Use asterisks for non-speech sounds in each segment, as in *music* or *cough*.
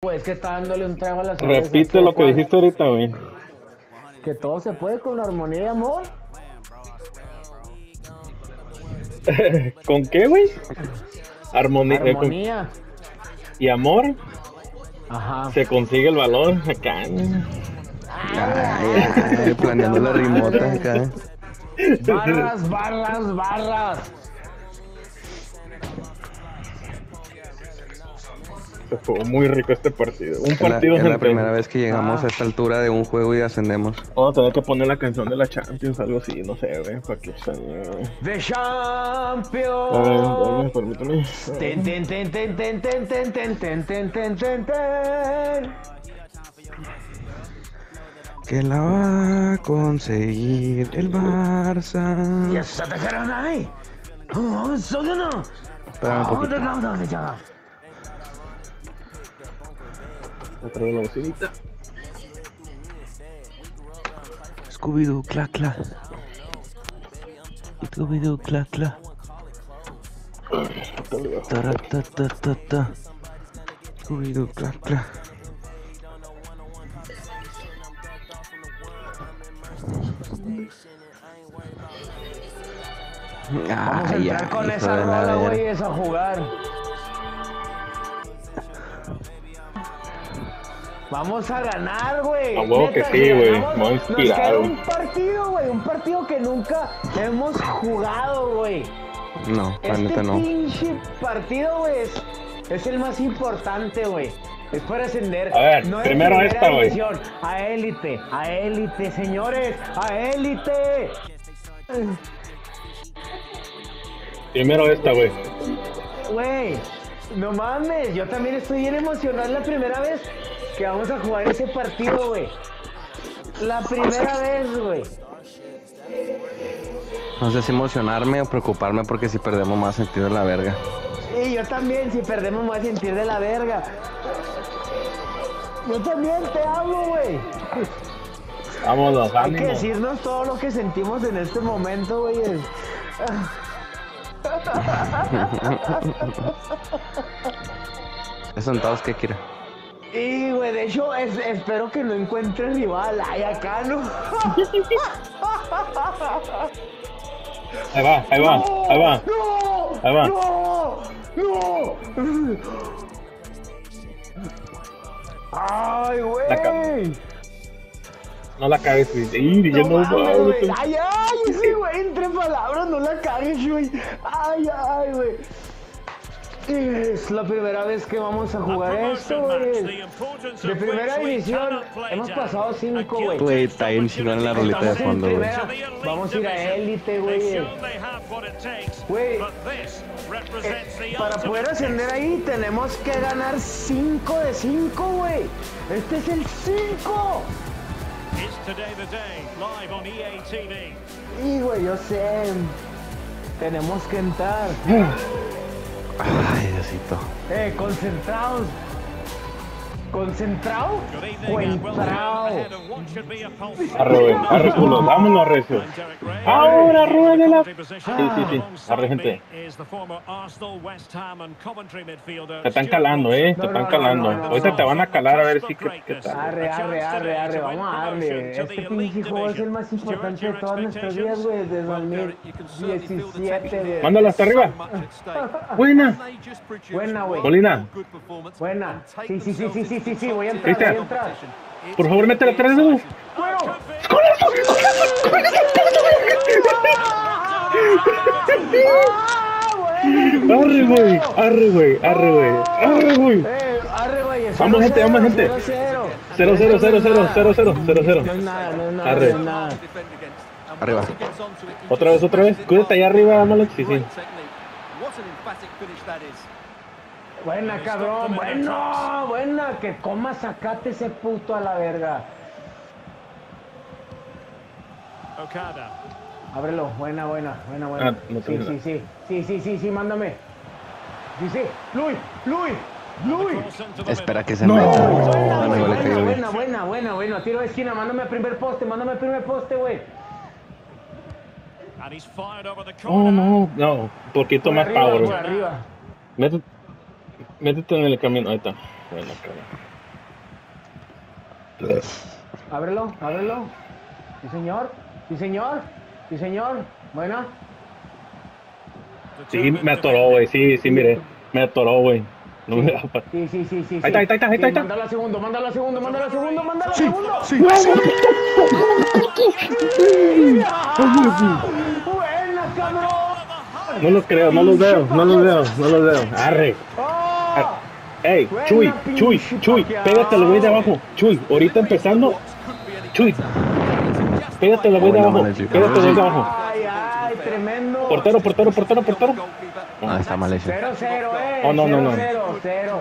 güey, es que está dándole un trago a la cerveza. Repite ¿Qué, lo que dijiste ahorita, güey. Que todo se puede con armonía y amor. *laughs* ¿Con qué, güey? Armonía. eh, con- Armonía. y amor, Ajá. se consigue el valor acá. Ay, ay, planeando la rimota acá. Barras, barras, barras. Se jugó muy rico este partido. Un Es la, partido es la primera vez que llegamos Ah. a esta altura de un juego y ascendemos. Vamos a tener que poner la canción de la Champions, algo así, no sé, güey, para que se... The A ver, Champion. permítame. Ten, ten, ten, ten, ten, ten, ten, ten, ten, ten, ten, ten, ten. Que la va a conseguir el Barça. Ya se atacaron ahí. Oh, un Oh, de no, no, Otra vez la bocinita. Scooby-Doo, cla, cla. Scooby-Doo, cla, cla. Taratatata. Scooby-Doo, cla, cla. Vamos a Ay, entrar ay, con hijo esa rola, güey, a jugar. Vamos a ganar, güey. A huevo que sí, güey. Me voy Nos inspirado. queda un partido, güey. Un partido que nunca hemos jugado, güey. No, la Este no. pinche partido, güey, es, es el más importante, güey. Es para ascender. A ver, no primero primera esta, güey. A élite, a élite, señores, a élite. Primero esta, güey. Güey, no mames, yo también estoy bien emocionado. Es la primera vez que vamos a jugar ese partido, güey. La primera vez, güey. No sé si emocionarme o preocuparme porque si perdemos más sentido en la verga. Y yo también, si perdemos, a sentir de la verga. Yo también te amo, güey. Vámonos, Hay que decirnos todo lo que sentimos en este momento, güey. *laughs* es- ¿Es sentados qué Y, güey, de hecho, es- espero que no encuentre rival. Ay, acá no. Ahí va, ahí va, ahí va. ¡No! Ahí va. ¡No! ¡No! ¡Ay, güey! No la cagues, güey. Ya No no, mames, güey. Ay, ay, ese güey, entre palabras, no la cagues, güey. Ay, ay, güey. Es la primera vez que vamos a jugar esto, güey. De primera división hemos pasado cinco, güey. Güey, está bien chingona la rolita de fondo, güey. Vamos a ir a élite, güey. Güey, eh, para poder ascender ahí tenemos que ganar 5 de 5, güey. Este es el 5. Y, güey, yo sé. Tenemos que entrar. Ay, Diosito. Eh, concentrados. ¿Concentrado? O entrado. Arre. Arre, culo. Vámonos, recio. Ahora, ruédela. Sí, sí, sí. Arre, gente. Te están calando, eh. Te están calando. Ahorita te van a calar a ver si qué, qué tal. Arre, arre, arre, arre. Vamos a darle. Este pinche juego es el más importante de todas nuestras vidas, güey. Desde 2017, güey. Mándala hasta arriba. *laughs* Buena. Buena, güey. Molina, Buena. Sí, sí, sí, sí, sí, sí, sí, voy a entrar. Por favor, métela atrás de vos. Arre, güey, arre, güey, arre, güey, arre, güey. Vamos, gente, vamos, gente. 0 0 0 0 0 0 0 0 Arriba. Otra vez, otra vez. Cuídate allá arriba, Alex. Sí, sí. Buena, cabrón. Bueno, buena. Que coma sacate ese puto a la verga. Ábrelo. Buena, buena, buena, buena. Ah, no sí, sí, sí. Sí, sí, sí, sí, mándame. Sí, sí. Luis, Luis, Luis. Espera que se No. meta. Buena, cayó buena, buena, buena, buena, buena. Tiro de esquina, mándame al primer poste, mándame al primer poste, güey. Oh, no, no. Un poquito Por más arriba, power, por güey. arriba. Métete, en el camino. Ahí está. Bueno, cabrón. Ábrelo, ábrelo. Sí, señor. Sí, señor. Sí, señor. Buena. Sí, me atoró, güey. Sí, sí, mire. Me atoró, güey. No me da pa- Sí, sí, sí, sí. Ahí está, ahí está, ahí está, ahí está. Mándala a segundo, mándala a segundo, mándala a segundo, mándala a segundo. Buena, cabrón. No los creo, no los veo, no los veo, no los veo. Arre. Ey, Chuy, Chuy, Chuy, pégate al güey de abajo. Chuy, ahorita empezando. Chuy, pégate al güey de abajo. Pégate al güey de abajo. Ay, ay, tremendo. Portero, portero, portero, portero. Ah, está mal hecho. 0-0, eh. Oh, no, no, no. 0-0, 0.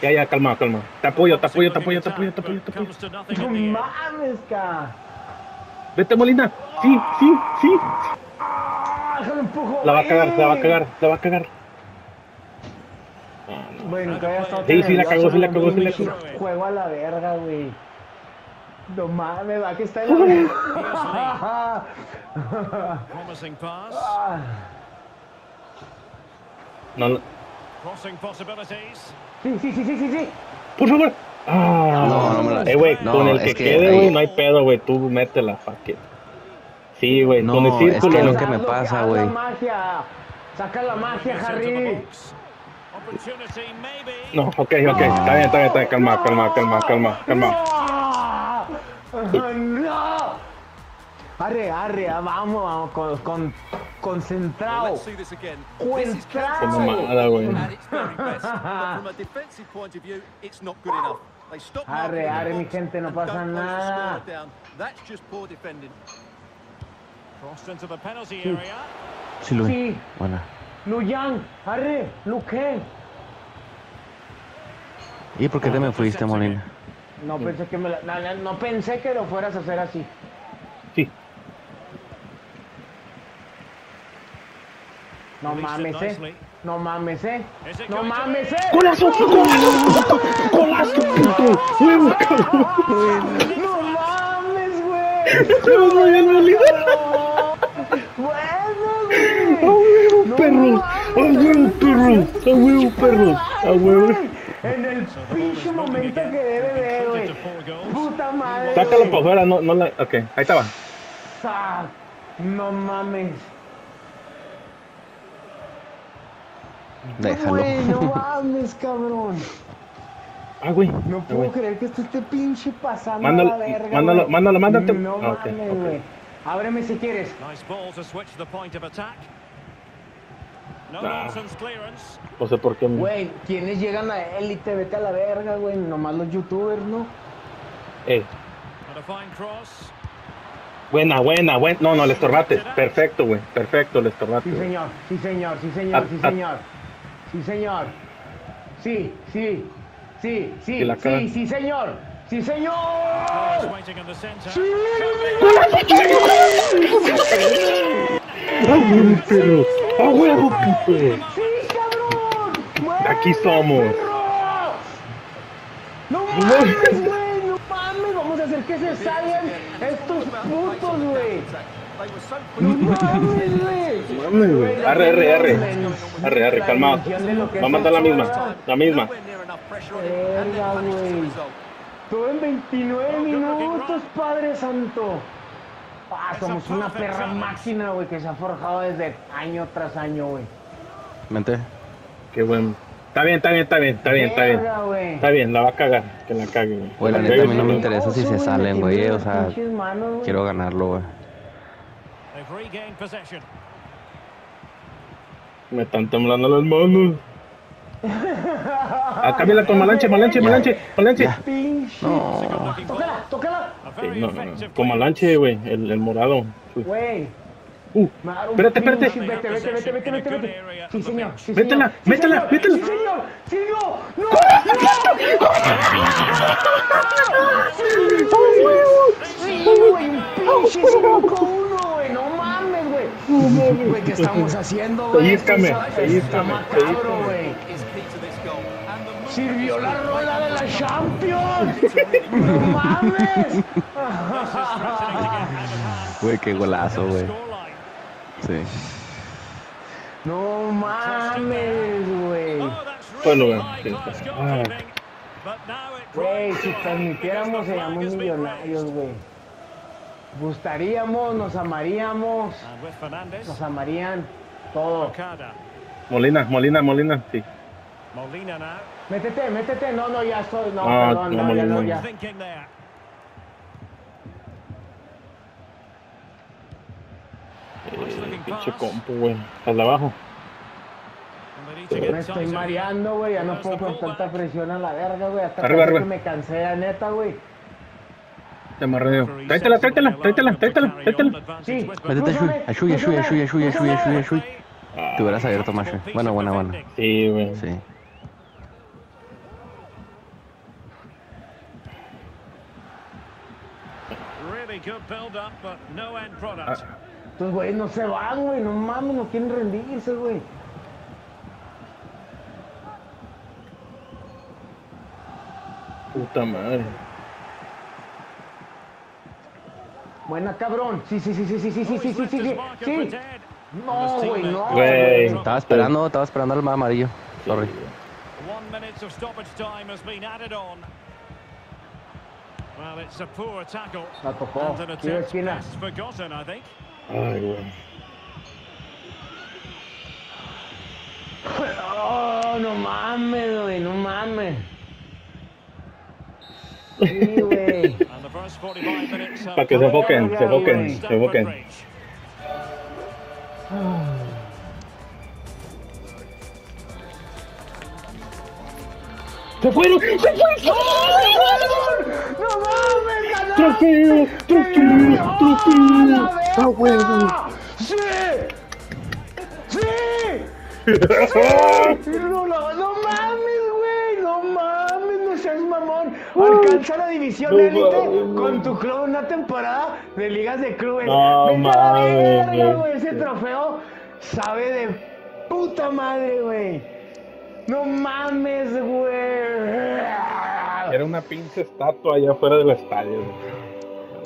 Ya, ya, calma, calma. Te apoyo, te apoyo, te apoyo, te apoyo, te apoyo, te apoyo. No mames, ca. Vete, Molina. Sí, sí, sí. Ah. La va a cagar, la va a cagar, la va a cagar. Bueno, que haya estado Sí, sí la cagó, sí la cagó, sí la cagó. Juego a la verga, güey. No mames, va que está en la verga. Promising pass. Ah, No, no. Crossing possibilities. Sí, sí, sí, sí, sí, sí. Por favor. Ah, No, no me la- Eh, güey, no, con el es que, que quede, ahí- güey, no hay pedo, güey. Tú métela, que. Sí, güey, No, con el es círculo. que lo que me pasa, güey. la magia. Saca la magia, Harry. No, ok, ok. Está bien, está bien, está bien. Calma, calma, calma, calma, calma. ¡No! Arre, arre, vamos, vamos, con, con- concentrado. Concentrado. Mamada, güey. Arre, arre, mi gente, no pasa nada. Sí, Luis. Sí, Buena. Luyan, arre, Luque. ¿Y por qué te me fuiste, Molina? No pensé que me la- no, no, no pensé que lo fueras a hacer así. Sí. No mames, eh. No mames, eh. No mames, eh. ¡Golazo! ¡Golazo, puto! ¡Huevo, cabrón! No mames, güey. ¡Huevo, no, ya no olvidé! Bueno, ¡A güey. Huevo, No perros! ¡A huevo, perros! ¡A huevo, perros! ¡A huevo! En el pinche momento que debe de, güey. Puta madre. Sácalo güey. para afuera, no, no la. Ok, ahí estaba. Sa- No mames. Déjalo. Güey, no mames, cabrón. Ah, güey. No Ah, puedo güey. creer que esto esté pinche pasando Mándalo, a la verga, mándalo, güey. mándalo, mándate. No Ah, ok, mames, güey. Ábreme si quieres. Nice ball to switch the point of attack. No Ah. nonsense clearance. No sé por qué. me- Güey, ¿quiénes llegan a élite? Vete a la verga, güey. Nomás los youtubers, ¿no? Ey, cross. buena, buena, buena. No, no, le estorbaste. Perfecto, güey. Perfecto, le estorbaste. Sí, señor. Sí, señor. Sí, señor. Ah, Sí, ah. señor. Sí, señor. Sí, sí. Sí, sí. Cagan. Sí, sí, señor. Sí, señor. *laughs* waiting in the centre. ¡A huevo, perro! ¡A huevo, puto! Sí, cabrón. Mueve, Aquí somos. No mames, güey. No mames. Vamos a hacer que se salgan estos putos, güey. No mames, güey. Mames, güey. Arre, arre, arre. Arre, arre, calmado. Va a mandar la misma. La misma. Verga, güey. Todo en 29 minutos, Padre Santo. Somos una perra máquina, güey, que se ha forjado desde año tras año, güey. Vente. Qué bueno. Está bien, está bien, está bien, está bien, está bien. Está bien, la va a cagar. Que la cague, güey. Güey, la Que neta, a mí no me interesa si se salen, güey. O sea, quiero ganarlo, güey. They've regained possession. Me están temblando las manos. Ah, cámbiala con Malanche, Malanche. Malanche. No. Tócala, tócala. Sí, no, no, no. Con. Malanche, güey, el, el morado. Güey. Uh, espérate, espérate. Vete, vete, vete, vete, vete, vete. Sí, señor. Sí, Métela, señor. Sí, métela, métela. Sí, señor. Sí, no. No. Sí, güey, un pinche 5-1, güey, no Jugel, güey, que estamos *laughs* haciendo, güey. Pellízcame, pellízcame, güey. Sirvió la rueda de la Champions. ¡No mames! *laughs* Güey, qué golazo, güey. Sí. No mames, güey. Pues lo veo. Güey, si transmitiéramos seríamos millonarios, güey. Gustaríamos, nos amaríamos, Fernandes, nos amarían todo. Molina, Molina, Molina, sí. Molina now. Métete, métete. No, no, ya estoy. No, Ah, perdón, no, no, ya no, ya. Looking Pinche compu, güey. Al de abajo. Me estoy mareando, güey. Ya no puedo con tanta presión a la verga, güey. Hasta arriba. que me cansé, la neta, güey. Te amarreo. Tráetela, tráetela, tráetela, tráetela, tráetela. Sí. Métete a Shui, a Shui, a Shui, a Shui, a Shui, a Shui, a Shui. Ah. Te hubieras abierto más, Shui. Buena, buena, buena. Sí, güey. Sí. Ah. Estos güeyes no se van, güey. No mames, no quieren rendirse, güey. Puta madre. Buena, cabrón. Sí, sí, sí, sí, sí, sí, sí, sí, sí, sí, sí. No, güey, no. Güey. Estaba esperando, estaba esperando al amarillo. Sorry. One minute of stoppage time has been added on. Well, it's a poor tackle. La tocó. And an attempt best forgotten, I think. Ay, güey. *laughs* Oh, no mames, güey, no mames. *laughs* Sí, güey. Para que se enfoquen, se enfoquen, se enfoquen. ¡Se fueron! ¡Se fueron! ¡No mames! ¡Trofeo! ¡Trofeo! ¡Trofeo! ¡A huevo! ¡Ah, ¡Sí! ¡Sí! *laughs* ¡Sí! ¡No, no mames! Alcanza la división élite con tu club una temporada de ligas de clubes. No Vete a la verga, güey. güey, ese trofeo sabe de puta madre, güey. No mames, güey. Era una pinche estatua allá afuera del estadio. güey.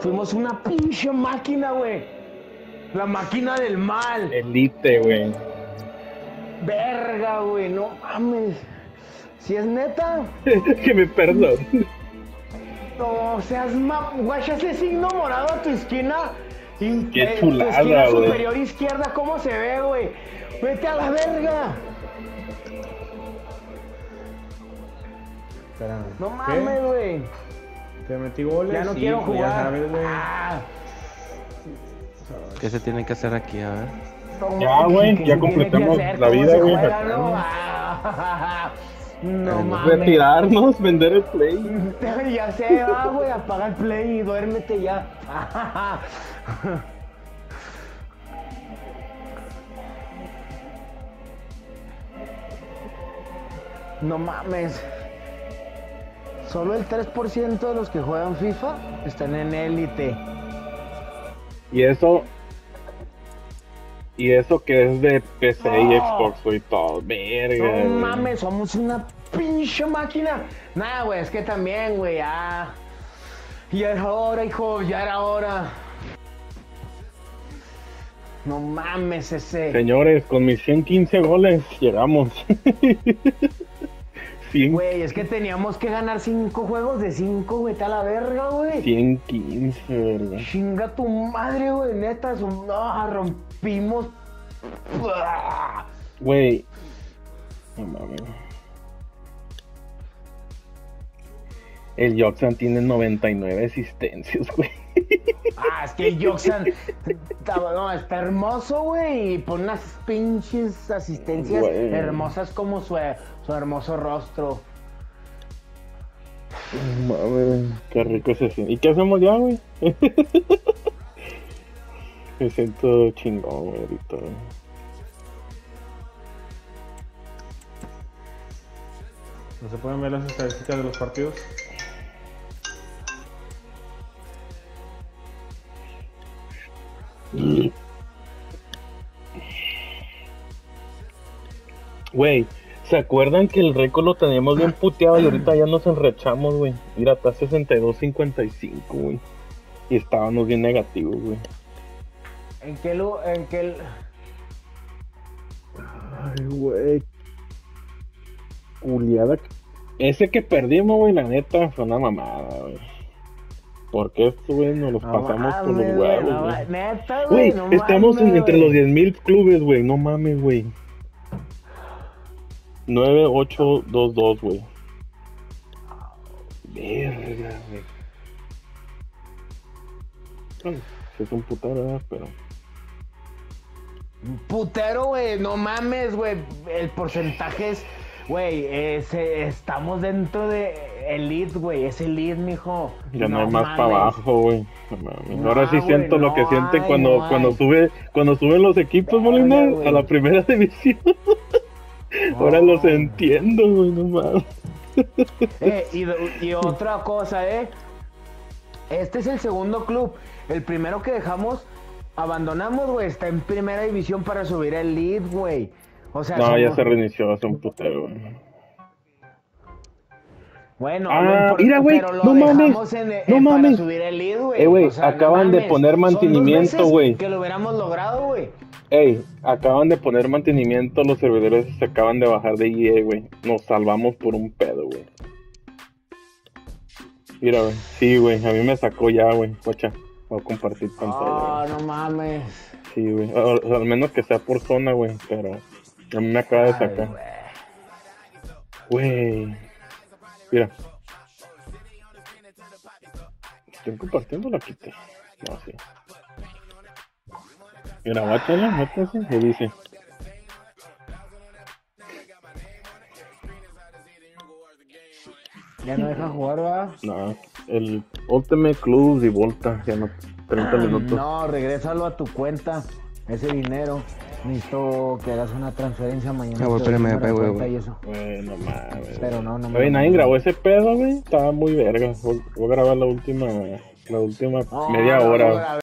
Fuimos una pinche máquina, güey. La máquina del mal. Elite, güey. Verga, güey, no mames. Si es neta, *laughs* que me perdón. no seas ma... Guacha ese signo morado a tu esquina. Y, Qué eh, tu chulada, esquina superior izquierda, ¿cómo se ve, güey? Vete a la verga. Espérame. No mames, güey. Te metí goles. Ya no sí, quiero pues jugar. Ya sabes, güey. Ah, ¿Qué se tiene que hacer aquí? A ver. Ya, güey, ¿qué ya completamos la ¿Cómo vida, güey, *laughs* Ah, No mames. Retirarnos, vender el play. Ya se va, güey, apaga el play y duérmete ya. *laughs* No mames. Solo el 3% de los que juegan FIFA están en élite. Y eso. Y eso que es de PC y. Xbox, güey, todo. Verga. No mames, somos una pinche máquina. Nah, güey, es que también, güey, ya. Ya era hora, hijo, ya era hora. No mames ese. Señores, con mis 115 goles llegamos. *laughs* 100, Güey, es que teníamos que ganar cinco juegos de cinco, güey, está la verga, güey. 115, ¿verdad? Chinga tu madre, güey, neta, su- no, rompimos. Güey. No mames. El Joxan tiene 99 asistencias, güey. Ah, es que el Joxan está, no, está hermoso, güey, y pone unas pinches asistencias Güey. hermosas como su, su hermoso rostro. Mames, qué rico se siente. ¿Y qué hacemos ya, güey? *laughs* Me siento chingón, güey, ahorita. güey. No se pueden ver las estadísticas de los partidos. Güey, ¿se acuerdan que el récord lo teníamos bien puteado y ahorita ya nos enrechamos, güey? Mira, está 62-55, güey. Y estábamos bien negativos, güey. ¿En qué lu- en qué l- Ay, güey. Culiada. Ese que perdimos, güey, la neta, fue una mamada, güey. Porque estos, güey, nos los No pasamos por los mames, güey, huevos, no güey. ma- Neta, güey. No estamos mames, entre güey. los 10.000 clubes, güey. No mames, güey. 9822, güey. Verga, güey. Bueno, es un putero, ¿verdad? Pero. Putero, güey, no mames, güey. El porcentaje es, güey, estamos dentro de Elite, güey. Es Elite, mijo. Ya no, hay más para abajo, güey. No Ahora sí siento lo que sienten cuando, no cuando sube, cuando suben los equipos, Molina, a la primera *laughs* división. Ahora los entiendo, güey, no mames. Eh, y, y otra cosa, ¿eh? Este es el segundo club. El primero que dejamos, abandonamos, güey. Está en primera división para subir el lead, güey. O sea, No, ya se reinició hace un putero, güey. Bueno, Ah, mira, güey, no mames, dejamos en- no para mames. subir el lead. Eh, güey, O sea, no acaban de poner mantenimiento, güey. Que lo hubiéramos logrado, güey. Ey, acaban de poner mantenimiento, los servidores se acaban de bajar de IE, güey. Nos salvamos por un pedo, güey. Mira, güey. Sí, güey, a mí me sacó ya, güey. Pocha, voy a compartir pantalla. Ah, no mames. Sí, güey. O- o al menos que sea por zona, güey, pero mí me acaba de sacar. güey. Mira. Estoy compartiendo la quité. No, sí. Mira, guáchale, métase y dice. Ya no deja jugar, va. No, el Ultimate Club y Volta, ya no, 30 minutos. No, regrésalo a tu cuenta. Ese dinero. Necesito que hagas una transferencia mañana. Ah, espérame, el número de güey, cuenta güey. y eso. Güey, no mames. Pero no, no me Oye, nadie grabó ese pedo, güey. Estaba muy verga. Voy, voy a grabar la última, la última No, media no, hora. no,